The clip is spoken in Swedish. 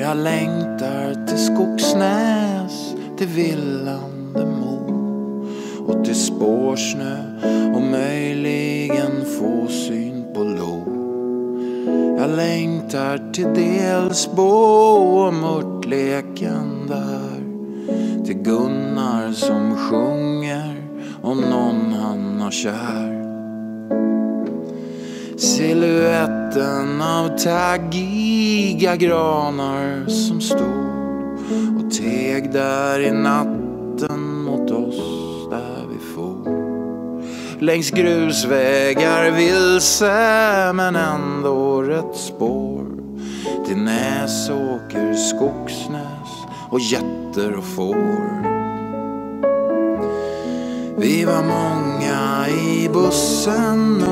Jag längtar till Skogsnäs, till Villande Mo och till spårsnö och möjligen få syn på lo. Jag längtar till Delsbo och mörtleken där. Till Gunnar som sjunger om någon han har kär. Siluetten av taggiga granar som stod och teg där i natten mot oss där vi for. Längs grusvägar vilse men ändå rätt spår till Näsåker, Skogsnäs och getter och får. Vi var många i bussen